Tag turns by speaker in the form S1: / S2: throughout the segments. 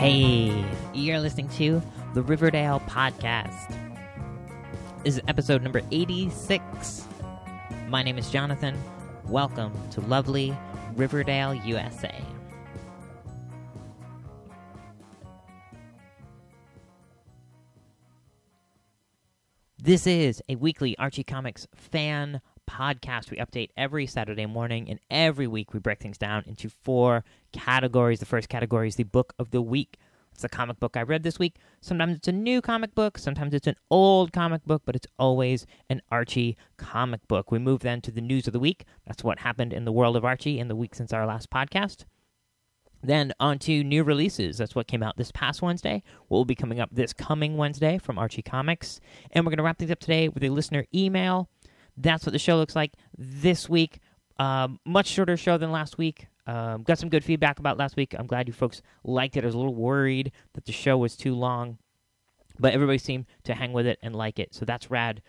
S1: Hey, you're listening to the Riverdale Podcast. This is episode number 86. My name is Jonathan. Welcome to lovely Riverdale, USA. This is a weekly Archie Comics fan podcast. We update every Saturday morning, and every week we break things down into four categories. The first category is the book of the week. It's a comic book I read this week. Sometimes it's a new comic book, sometimes it's an old comic book, but it's always an Archie comic book. We move then to the news of the week. That's what happened in the world of Archie in the week since our last podcast. Then on to new releases. That's what came out this past Wednesday. What will be coming up this coming Wednesday from Archie Comics. And we're going to wrap things up today with a listener email. That's what the show looks like this week. Um, much shorter show than last week. Um, got some good feedback about last week. I'm glad you folks liked it. I was a little worried that the show was too long, but everybody seemed to hang with it and like it. So that's rad.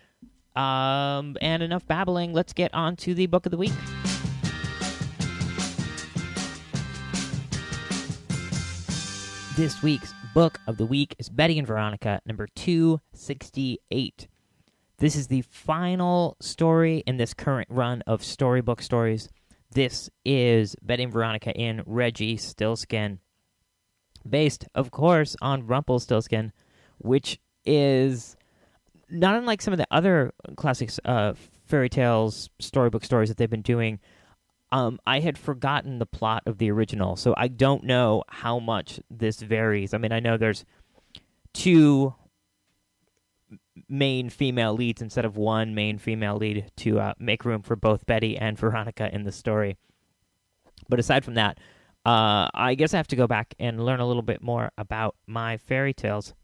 S1: Um, and enough babbling. Let's get on to the book of the week. This week's book of the week is Betty and Veronica, number 268. This is the final story in this current run of storybook stories. This is Betty and Veronica in Reggie Stillskin, based, of course, on Rumpelstiltskin, which is not unlike some of the other classic uh, fairy tales, storybook stories that they've been doing. Um, I had forgotten the plot of the original, so I don't know how much this varies. I mean, I know there's two main female leads instead of one main female lead to uh, make room for both Betty and Veronica in the story. But aside from that, uh, I guess I have to go back and learn a little bit more about my fairy tales.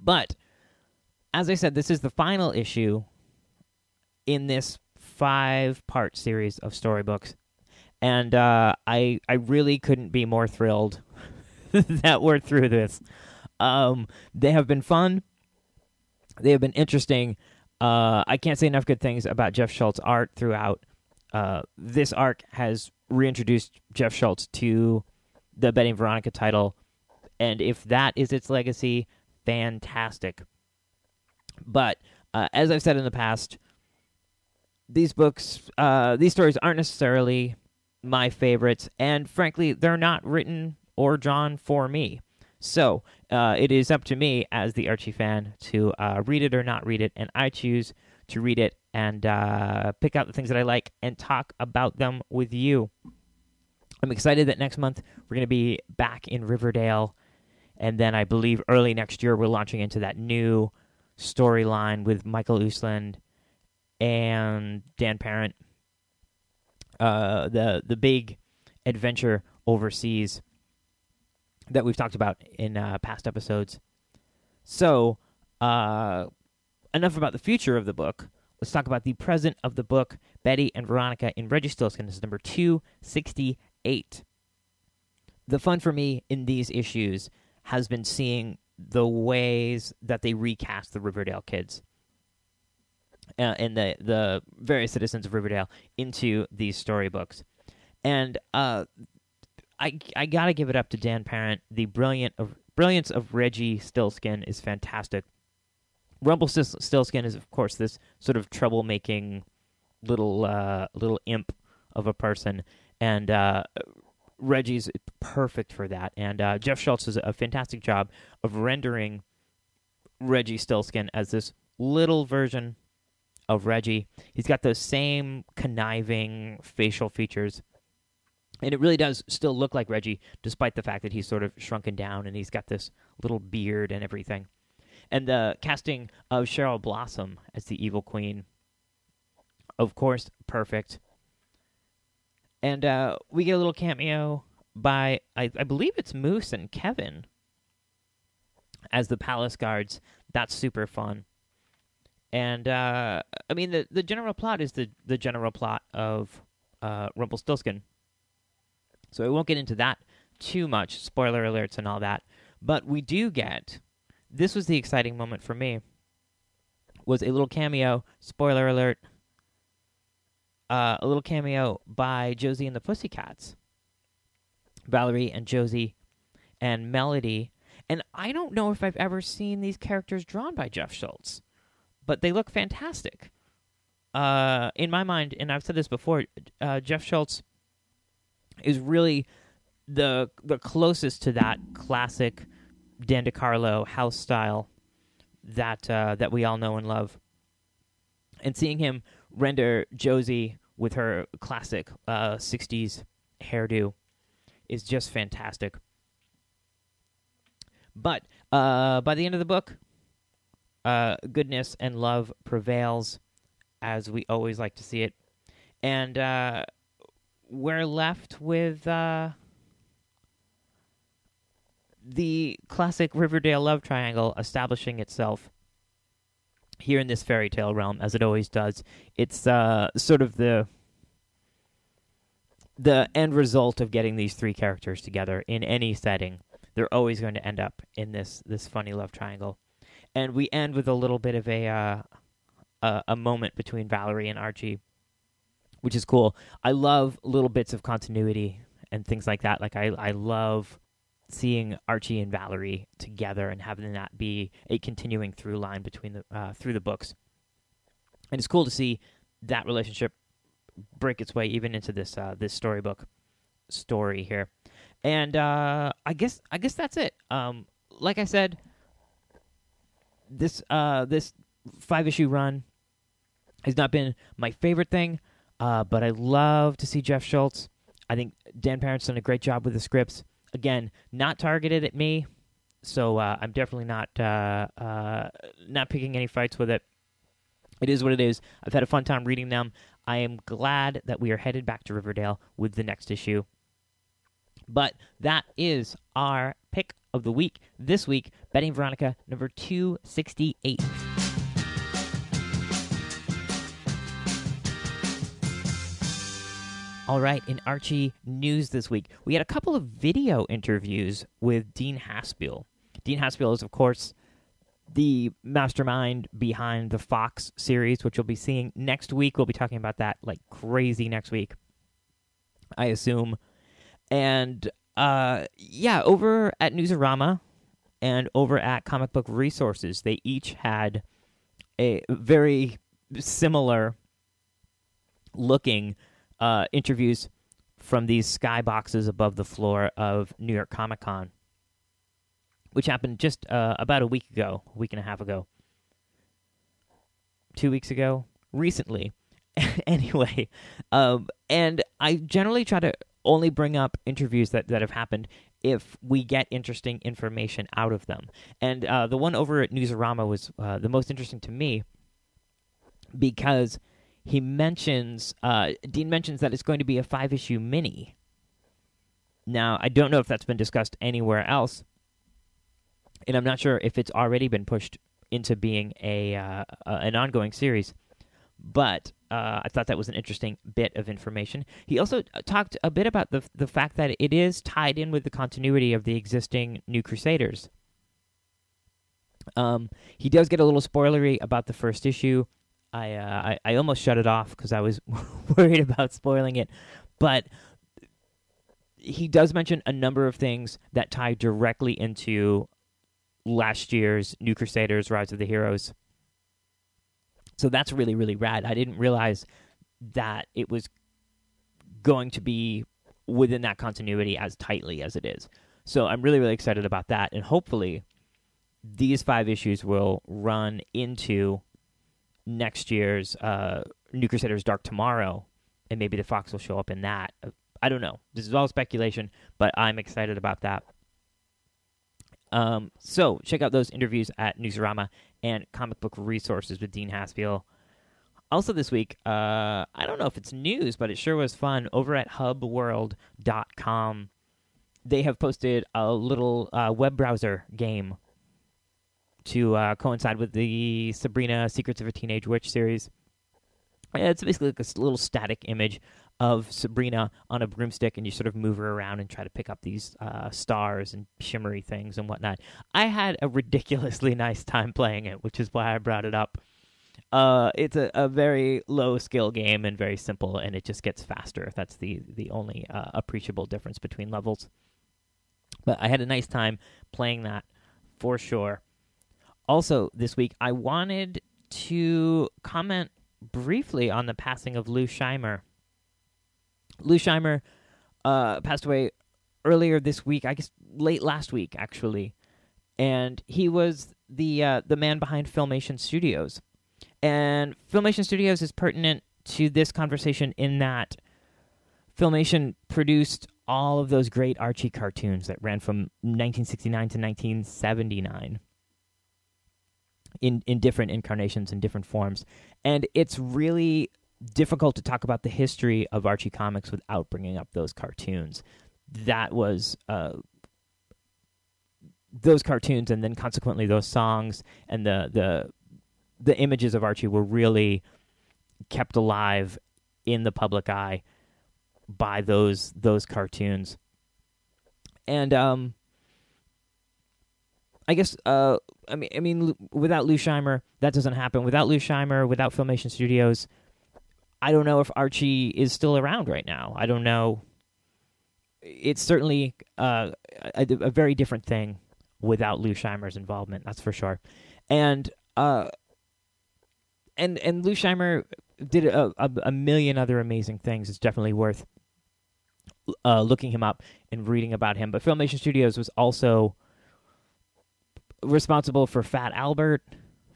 S1: But as I said, this is the final issue in this five part series of storybooks. And uh, I I really couldn't be more thrilled that we're through this. Um, they have been fun. They have been interesting. Uh, I can't say enough good things about Jeff Schultz art throughout. Uh, this arc has reintroduced Jeff Schultz to the Betty and Veronica title, and if that is its legacy, fantastic. But uh, as I've said in the past, these books, uh, these stories aren't necessarily my favorites, and frankly, they're not written or drawn for me. So uh, it is up to me as the Archie fan to uh, read it or not read it, and I choose to read it and uh, pick out the things that I like and talk about them with you. I'm excited that next month we're going to be back in Riverdale, and then I believe early next year we're launching into that new storyline with Michael Uslan and Dan Parent. Uh, the the big adventure overseas that we've talked about in uh, past episodes. So, uh, enough about the future of the book. Let's talk about the present of the book, Betty and Veronica in Reggie Stillskin. This is number 268. The fun for me in these issues has been seeing the ways that they recast the Riverdale kids uh, and the, the various citizens of Riverdale into these storybooks. And uh, I I gotta give it up to Dan Parent. The brilliant of brilliance of Reggie Stillskin is fantastic. Rumpelstiltskin is of course this sort of troublemaking little uh, little imp of a person, and uh, Reggie's perfect for that. And uh, Jeff Schultz does a fantastic job of rendering Reggie Stillskin as this little version of Reggie. He's got those same conniving facial features and it really does still look like Reggie, despite the fact that he's sort of shrunken down and he's got this little beard and everything. And the casting of Cheryl Blossom as the evil queen, of course, perfect. And uh, we get a little cameo by, I, I believe it's Moose and Kevin as the palace guards. That's super fun. And uh, I mean, the the general plot is the the general plot of uh, Rumpelstiltskin so I won't get into that too much, spoiler alerts and all that. But we do get this was the exciting moment for me. Was a little cameo, spoiler alert, uh, a little cameo by Josie and the Pussycats. Valerie and Josie and melody. And I don't know if I've ever seen these characters drawn by Jeff Schultz, but they look fantastic. Uh, in my mind, and I've said this before, uh, Jeff Schultz is really the the closest to that classic Dan DeCarlo house style that uh, that we all know and love. And seeing him render Josie with her classic uh, '60s hairdo is just fantastic. But uh, by the end of the book, uh, goodness and love prevails, as we always like to see it, and uh, we're left with uh, the classic Riverdale love triangle establishing itself here in this fairy tale realm, as it always does. It's uh, sort of the the end result of getting these three characters together in any setting. They're always going to end up in this this funny love triangle, and we end with a little bit of a uh, a, a moment between Valerie and Archie, which is cool. I love little bits of continuity and things like that. Like I I love seeing Archie and Valerie together and having that be a continuing through line between the uh, through the books. And it's cool to see that relationship break its way even into this uh, this storybook story here. And uh, I guess I guess that's it. Um, like I said, this uh, this five issue run has not been my favorite thing, uh, but I love to see Jeff Schultz. I think Dan Parent's done a great job with the scripts again, not targeted at me, so uh, I'm definitely not uh, uh, not picking any fights with it. It is what it is. I've had a fun time reading them. I am glad that we are headed back to Riverdale with the next issue. But that is our pick of the week. This week, Betty Veronica number 268. All right, in Archie news this week, we had a couple of video interviews with Dean Haspiel. Dean Haspiel is, of course, the mastermind behind the Fox series, which you'll be seeing next week. We'll be talking about that like crazy next week, I assume. And uh, yeah, over at Newsarama and over at Comic Book Resources, they each had a very similar looking uh, interviews from these sky boxes above the floor of New York Comic Con, which happened just uh, about a week ago, a week and a half ago, two weeks ago, recently. anyway, um, and I generally try to only bring up interviews that, that have happened if we get interesting information out of them. And uh, the one over at Newsarama was uh, the most interesting to me because he mentions uh, Dean mentions that it's going to be a five issue mini. Now, I don't know if that's been discussed anywhere else, and I'm not sure if it's already been pushed into being a uh, an ongoing series. But uh, I thought that was an interesting bit of information. He also uh, talked a bit about the the fact that it is tied in with the continuity of the existing New Crusaders. Um, he does get a little spoilery about the first issue. I, uh, I, I almost shut it off because I was worried about spoiling it, but he does mention a number of things that tie directly into last year's New Crusaders: Rise of the Heroes. So that's really really rad. I didn't realize that it was going to be within that continuity as tightly as it is. So I'm really really excited about that, and hopefully these five issues will run into next year's uh, New Crusaders Dark Tomorrow, and maybe the Fox will show up in that. I don't know. This is all speculation, but I'm excited about that. Um, so check out those interviews at Newsarama and Comic Book Resources with Dean Haspiel. Also this week, uh, I don't know if it's news, but it sure was fun. Over at hubworld.com, they have posted a little uh, web browser game to uh, coincide with the Sabrina Secrets of a Teenage Witch series. It's basically like a little static image of Sabrina on a broomstick, and you sort of move her around and try to pick up these uh, stars and shimmery things and whatnot. I had a ridiculously nice time playing it, which is why I brought it up. Uh, it's a, a very low skill game and very simple, and it just gets faster. That's the the only uh, appreciable difference between levels. But I had a nice time playing that for sure. Also, this week, I wanted to comment briefly on the passing of Lou Scheimer. Lou Scheimer uh, passed away earlier this week, I guess late last week, actually, and he was the uh, the man behind Filmation Studios. And Filmation Studios is pertinent to this conversation in that Filmation produced all of those great Archie cartoons that ran from 1969 to 1979 in in different incarnations in different forms. And it's really difficult to talk about the history of Archie comics without bringing up those cartoons. That was uh, those cartoons and then consequently those songs and the the the images of Archie were really kept alive in the public eye by those those cartoons. And um I guess uh, I mean I mean without Lou Scheimer that doesn't happen. Without Lou Scheimer, without Filmation Studios, I don't know if Archie is still around right now. I don't know. It's certainly uh, a, a, very different thing without Lou Scheimer's involvement. That's for sure. And uh, and and Lou Scheimer did a, a, a million other amazing things. It's definitely worth uh, looking him up and reading about him. But Filmation Studios was also responsible for Fat Albert,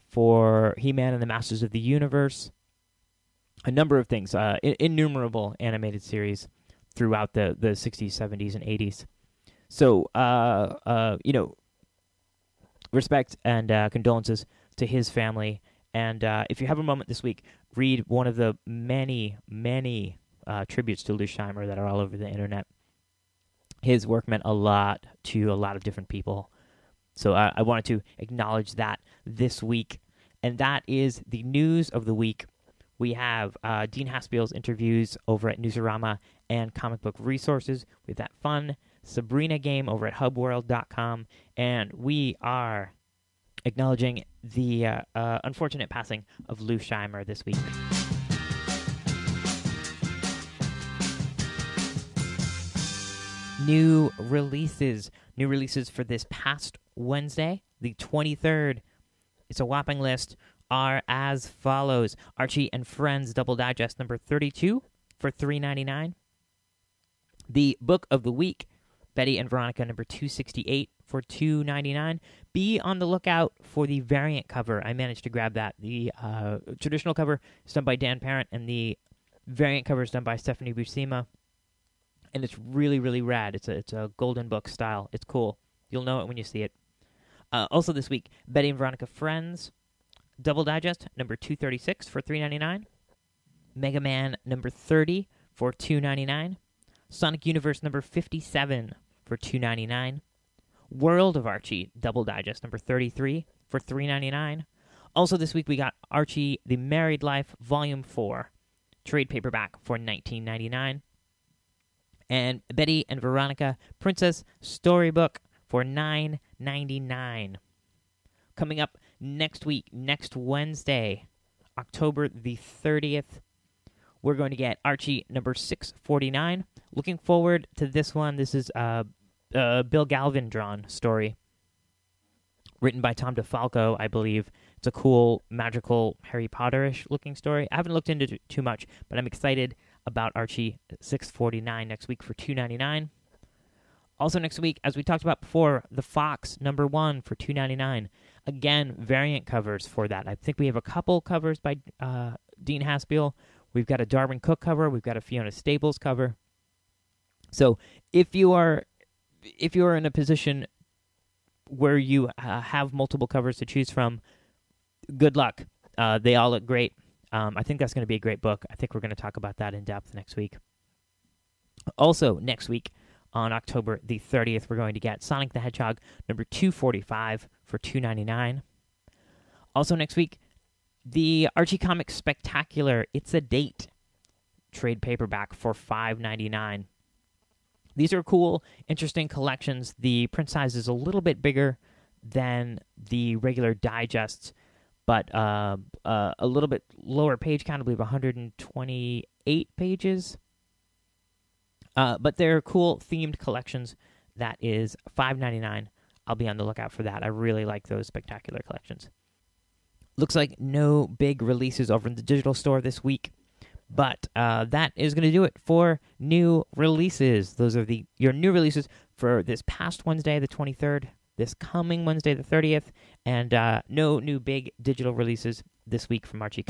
S1: for He Man and the Masters of the Universe, a number of things, uh, innumerable animated series throughout the, the 60s, 70s, and 80s. So, uh, uh, you know, respect and uh, condolences to his family. And uh, if you have a moment this week, read one of the many, many tributes to Lou Scheimer that are all over the internet. His work meant a lot to a lot of different people so I, I wanted to acknowledge that this week. And that is the news of the week. We have uh, Dean Haspiel's interviews over at Newsarama and Comic Book Resources. We have that fun Sabrina game over at hubworld.com. And we are acknowledging the uh, uh, unfortunate passing of Lou Scheimer this week. New releases. New releases for this past Wednesday, the 23rd. It's a whopping list. Are as follows: Archie and Friends Double Digest number 32 for 3.99. The Book of the Week, Betty and Veronica number 268 for 2.99. Be on the lookout for the variant cover. I managed to grab that. The uh, traditional cover is done by Dan Parent, and the variant cover is done by Stephanie Buscema. And it's really, really rad. It's a it's a golden book style. It's cool. You'll know it when you see it. Uh, also this week, Betty and Veronica Friends, Double Digest number 236 for 3.99. Mega Man number 30 for 2.99. Sonic Universe number 57 for 2.99. World of Archie Double Digest number 33 for 3.99. Also this week we got Archie The Married Life Volume 4 trade paperback for 19.99. And Betty and Veronica Princess Storybook for nine ninety nine. Coming up next week, next Wednesday, October the 30th, we're going to get Archie number 649. Looking forward to this one. This is a, a Bill Galvin drawn story written by Tom DeFalco, I believe. It's a cool, magical, Harry Potterish looking story. I haven't looked into it too much, but I'm excited about Archie 649 next week for 299. Also next week, as we talked about before, the Fox number one for two ninety nine. Again, variant covers for that. I think we have a couple covers by uh, Dean Haspiel. We've got a Darwyn Cooke cover. We've got a Fiona Staples cover. So if you are if you are in a position where you uh, have multiple covers to choose from, good luck. Uh, they all look great. Um, I think that's going to be a great book. I think we're going to talk about that in depth next week. Also, next week, on October the 30th, we're going to get Sonic the Hedgehog number 245 for 299. Also next week, the Archie Comics Spectacular It's a Date trade paperback for 5.99. These are cool, interesting collections. The print size is a little bit bigger than the regular digests, but uh, uh, a little bit lower page count. I believe 128 pages. Uh, but they're cool themed collections That is five ninety nine. I'll be on the lookout for that. I really like those spectacular collections. Looks like no big releases over in the digital store this week, but uh, that is going to do it for new releases. Those are the your new releases for this past Wednesday, the twenty third, this coming Wednesday, the thirtieth, and uh, no new big digital releases this week from Archie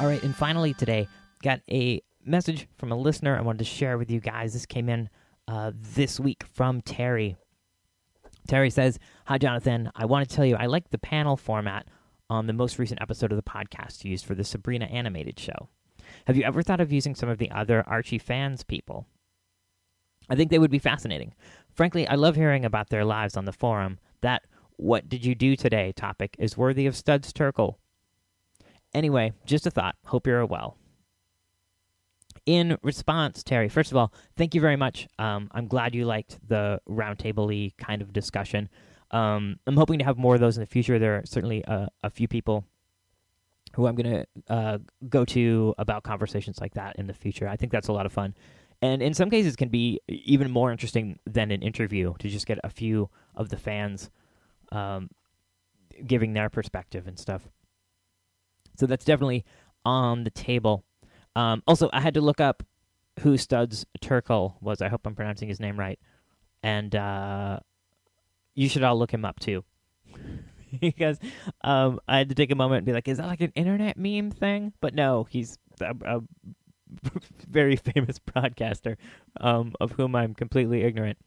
S1: All right, and finally today, got a message from a listener I wanted to share with you guys. This came in uh, this week from Terry. Terry says, Hi, Jonathan. I want to tell you I like the panel format on the most recent episode of the podcast used for the Sabrina animated show. Have you ever thought of using some of the other Archie fans people? I think they would be fascinating. Frankly, I love hearing about their lives on the forum. That What Did You Do Today topic is worthy of Studs Terkel Anyway, just a thought. Hope you're well. In response, Terry, first of all, thank you very much. Um, I'm glad you liked the roundtable kind of discussion. Um, I'm hoping to have more of those in the future. There are certainly uh, a few people who I'm going to uh, go to about conversations like that in the future. I think that's a lot of fun. And in some cases, can be even more interesting than an interview to just get a few of the fans um, giving their perspective and stuff. So that's definitely on the table. Um, also, I had to look up who Studs Terkel was. I hope I'm pronouncing his name right. And uh, you should all look him up too. because um, I had to take a moment and be like, is that like an internet meme thing? But no, he's a, a very famous broadcaster um, of whom I'm completely ignorant.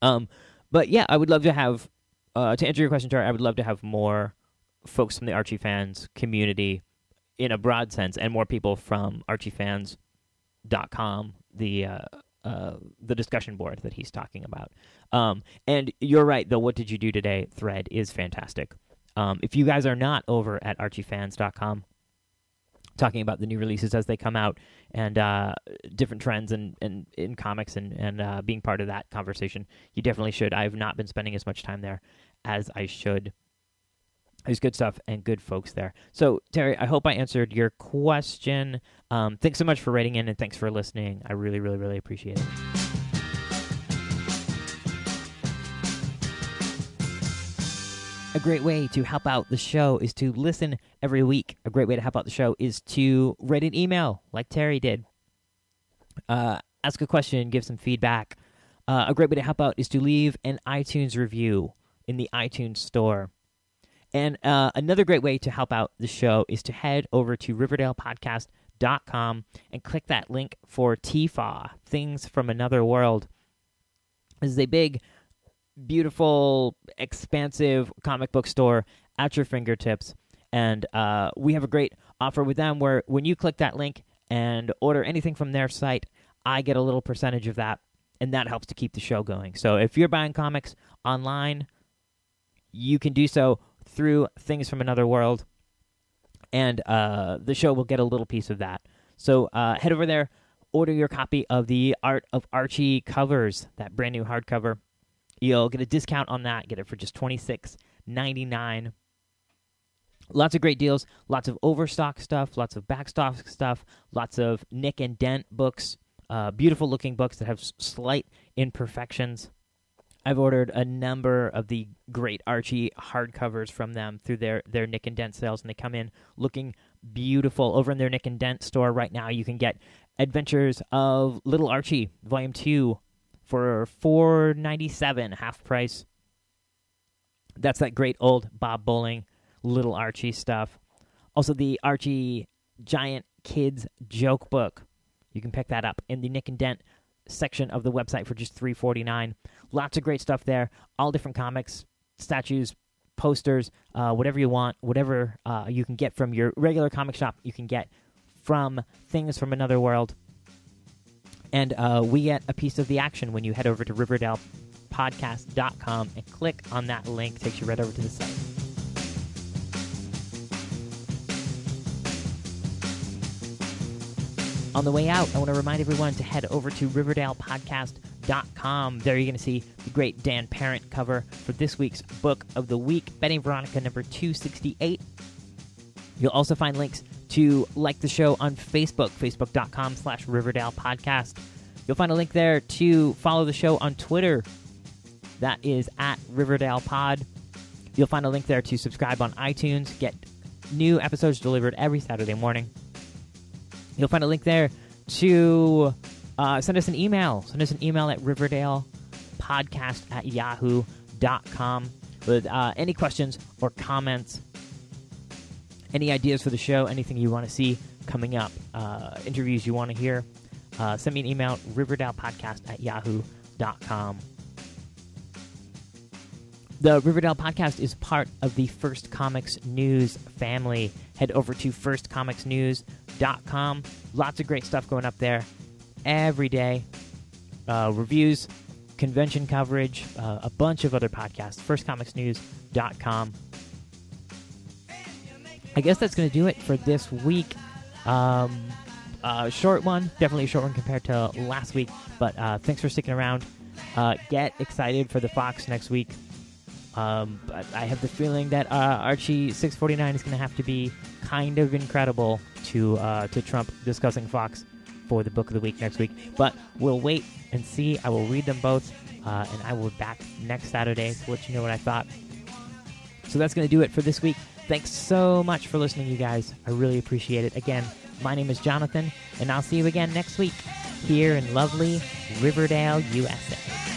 S1: Um, but yeah, I would love to have, uh, to answer your question, Jar, I would love to have more folks from the Archie fans community in a broad sense, and more people from ArchieFans.com, the uh, uh, the discussion board that he's talking about. Um, and you're right, the "What did you do today?" thread is fantastic. Um, if you guys are not over at ArchieFans.com, talking about the new releases as they come out and uh, different trends and, and in comics and and uh, being part of that conversation, you definitely should. I have not been spending as much time there as I should. There's good stuff and good folks there. So, Terry, I hope I answered your question. Um, thanks so much for writing in and thanks for listening. I really, really, really appreciate it. A great way to help out the show is to listen every week. A great way to help out the show is to write an email like Terry did. Uh, ask a question, give some feedback. Uh, a great way to help out is to leave an iTunes review in the iTunes store. And uh, another great way to help out the show is to head over to RiverdalePodcast.com and click that link for TFA, Things from Another World. This is a big, beautiful, expansive comic book store at your fingertips. And uh, we have a great offer with them where when you click that link and order anything from their site, I get a little percentage of that, and that helps to keep the show going. So if you're buying comics online, you can do so through Things from Another World, and uh, the show will get a little piece of that. So uh, head over there, order your copy of the Art of Archie covers, that brand new hardcover. You'll get a discount on that. Get it for just twenty six ninety nine. Lots of great deals, lots of overstock stuff, lots of backstock stuff, lots of nick and dent books, uh, beautiful looking books that have slight imperfections. I've ordered a number of the great Archie hardcovers from them through their, their Nick and Dent sales, and they come in looking beautiful. Over in their Nick and Dent store right now, you can get Adventures of Little Archie Volume Two for four ninety seven, half price. That's that great old Bob Bolling Little Archie stuff. Also, the Archie Giant Kids Joke Book. You can pick that up in the Nick and Dent section of the website for just three forty nine. Lots of great stuff there. All different comics, statues, posters, uh, whatever you want, whatever uh, you can get from your regular comic shop, you can get from Things from Another World. And uh, we get a piece of the action when you head over to RiverdalePodcast.com and click on that link. Takes you right over to the site. On the way out, I want to remind everyone to head over to RiverdalePodcast.com. There you're going to see the great Dan Parent cover for this week's book of the week, Betty Veronica number 268. You'll also find links to like the show on Facebook, facebook.com slash Riverdale Podcast. You'll find a link there to follow the show on Twitter. That is at Riverdale Pod. You'll find a link there to subscribe on iTunes, get new episodes delivered every Saturday morning. You'll find a link there to uh, send us an email. Send us an email at riverdalepodcast at yahoo.com with uh, any questions or comments, any ideas for the show, anything you want to see coming up, uh, interviews you want to hear. Uh, send me an email, riverdalepodcast at yahoo.com. The Riverdale podcast is part of the First Comics News family. Head over to firstcomicsnews.com. Lots of great stuff going up there every day. Uh, reviews, convention coverage, uh, a bunch of other podcasts. FirstComicsNews.com. I guess that's going to do it for this week. Um, uh, short one, definitely a short one compared to last week, but uh, thanks for sticking around. Uh, get excited for the Fox next week. Um, but I have the feeling that uh, Archie 649 is going to have to be kind of incredible to uh, to trump discussing Fox for the book of the week next week. But we'll wait and see. I will read them both, uh, and I will be back next Saturday to let you know what I thought. So that's going to do it for this week. Thanks so much for listening, you guys. I really appreciate it. Again, my name is Jonathan, and I'll see you again next week here in lovely Riverdale, USA.